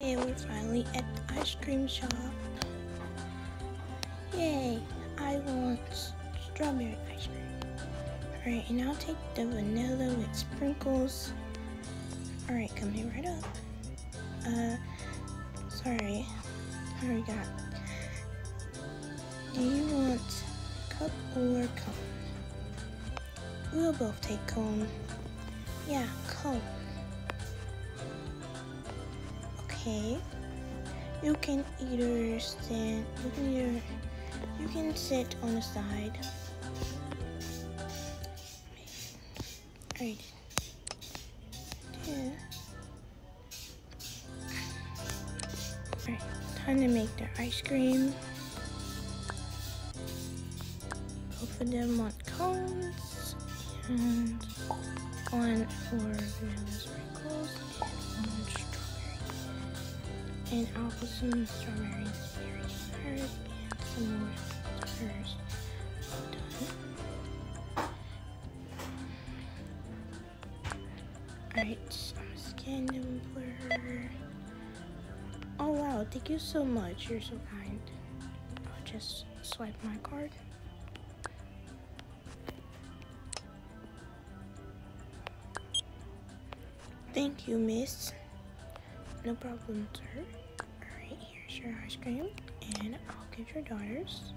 Hey, we're finally at the ice cream shop. Yay, I want strawberry ice cream. Alright, and I'll take the vanilla with sprinkles. Alright, coming right up. Uh, sorry, I got. Do you want cup or cone? We'll both take cone. Yeah, cone. Okay. You can either stand, you can either, you can sit on the side. Alright. Yeah. Alright, time to make the ice cream. Both of them want cones and one for vanilla And put some strawberries, berries first and some more first. Alright, I'm scanning blur. Oh wow, thank you so much. You're so kind. I'll just swipe my card. Thank you, miss. No problem, sir. Alright, here's your ice cream, and I'll get your daughter's.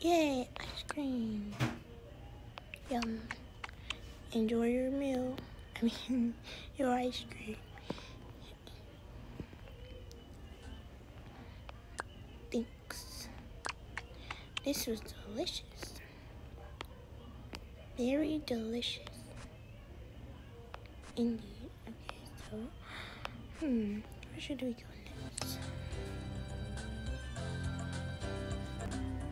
Yay, ice cream. Yum. Enjoy your meal. I mean, your ice cream. Thanks. This was delicious. Very delicious. Indeed. Okay, so, hmm, where should we go next?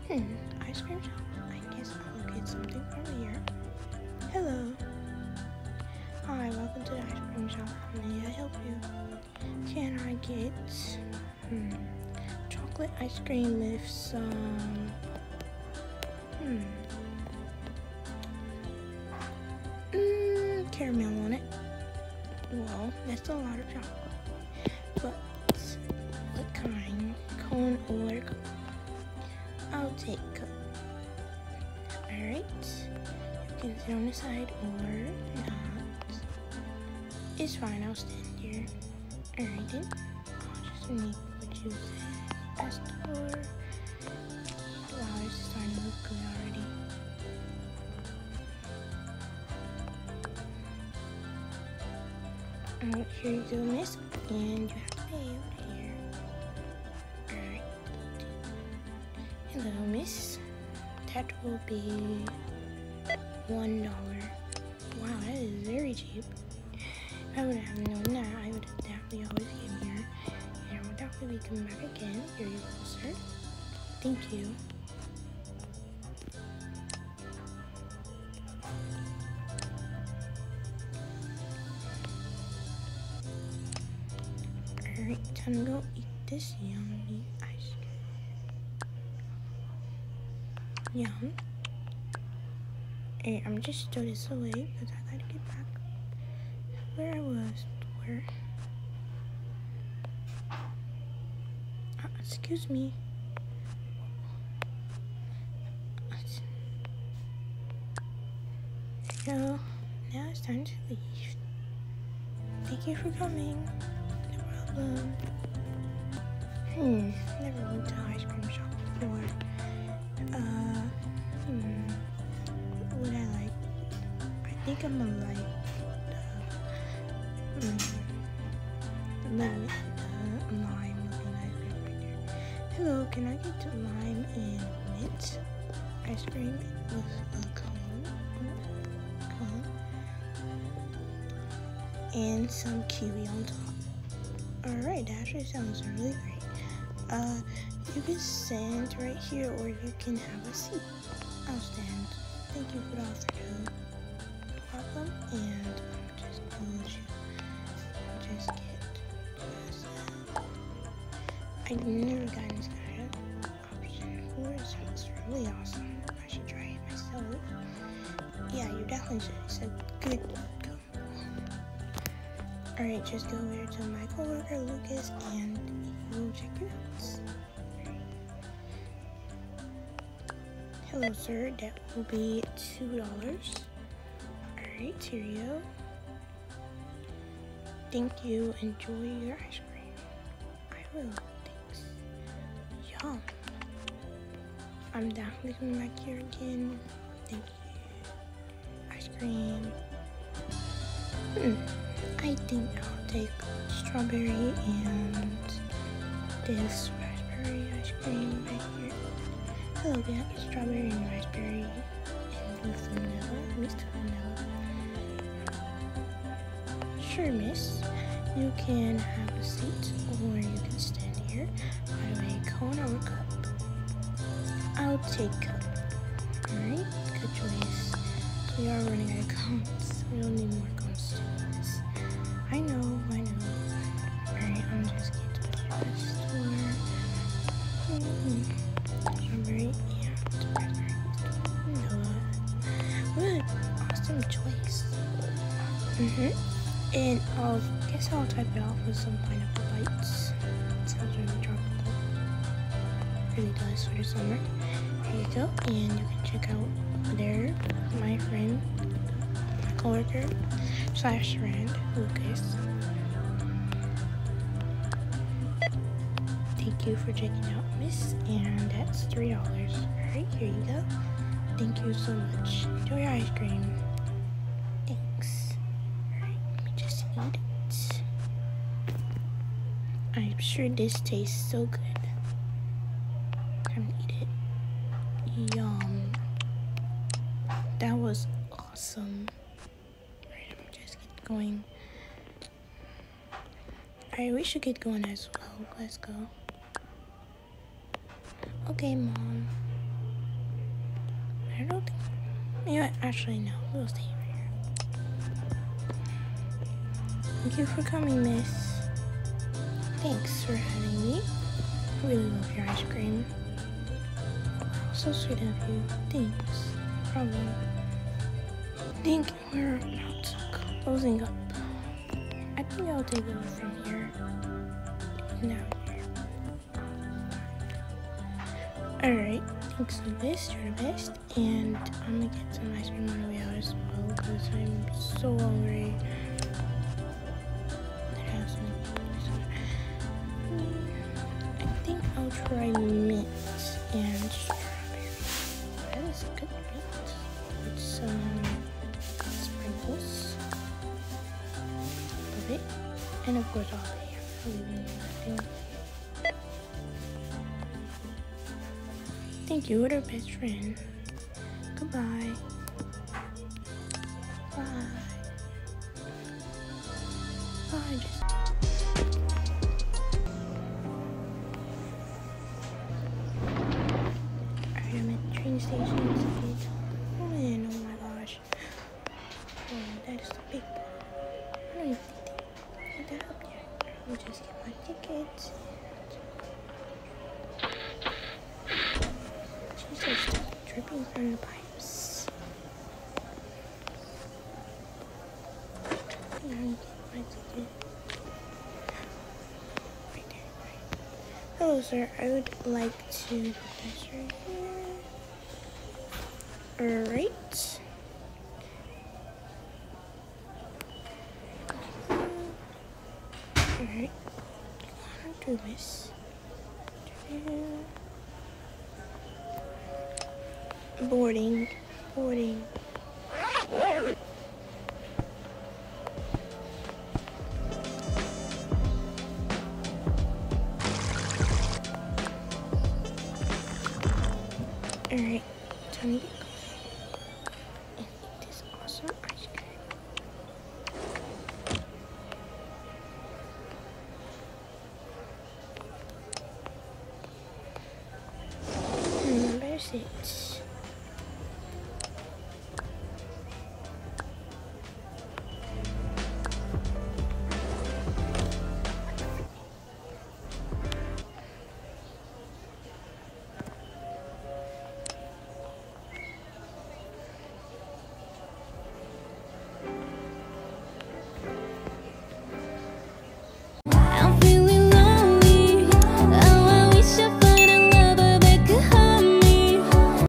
Hmm, ice cream shop. I guess I'll get something from here. Hello. Hi, welcome to the ice cream shop. May I help you? Can I get hmm, chocolate ice cream with some hmm, that's a lot of chocolate. But what kind? Cone or cup? I'll take cup. Alright. You can sit on the side or not. It's fine, I'll stand here. Alright then. I'll just make what you said. Best door. Alright, here you go, miss. And you have to pay over here. Alright. Hello, miss. That will be one dollar. Wow, that is very cheap. If I would have known that, I would have definitely always came here. And I would definitely coming back again. Here you go, sir. Thank you. Alright, time to go eat this yummy ice cream. Yum. Hey, I'm just throw this away because I gotta get back where I was before. Uh, excuse me. Go. Now it's time to leave. Thank you for coming. Hmm, never went to ice cream shop before. Uh, hmm, what would I like? I think I'm gonna like the, hmm, the lime looking ice cream right there. Hello, can I get a lime and mint ice cream with a cone? Cone. And some kiwi on top. Alright, that actually sounds really great. Uh, you can stand right here or you can have a seat. I'll stand. Thank you for the offer problem. And I'm just gonna let you just get this. I've never gotten this kind of option before. It sounds really awesome. I should try it myself. Yeah, you definitely should. It's a good. Alright, just go over to my coworker Lucas and he will check you out. Hello, sir. That will be two dollars. Alright, here you go. Thank you. Enjoy your ice cream. I will. Thanks. Yum. I'm definitely coming back here again. Thank you. Ice cream. Hmm. I think I'll take strawberry and this raspberry ice cream right here. Hello, I get strawberry and raspberry and with vanilla? Mr. Vanilla. Sure, miss. You can have a seat or you can stand here. By the way, cone or cup? I'll take cup. Alright, good choice. We are running out of cones. We don't need more I know, I know. Alright, I'm just going to put the store. Strawberry and raspberry. Vanilla. Good. Awesome choice. Mm-hmm. And I'll guess I'll type it off with some pineapple bites. sounds really tropical. Really does for the summer. Here you go. And you can check out there my friend, my coworker, slash friend, Lucas. Thank you for checking out, Miss. And that's three dollars. Alright, here you go. Thank you so much. Enjoy your ice cream. Thanks. Alright, let me just eat it. I'm sure this tastes so good. Time to eat it. Yum. That was awesome. Alright, I'm just get going. Alright, we should get going as well. Let's go. Okay, Mom. I don't think. Yeah, actually, no. We'll stay here. Thank you for coming, Miss. Thanks for having me. I really love your ice cream. So sweet of you. Thanks. Problem. think we're about closing up. I think I'll take over from here. Now. Alright, thanks to this, you're the best. And I'm gonna get some ice cream on the way out as well because I'm so hungry. I think I'll try mint and And of course, all. Thank you, what our best friend. Goodbye. Bye. Bye. Just Alright, I'm at the train station. Right. Hello, sir. I would like to put right here. Alright. Alright. Do this. Boarding. Boarding.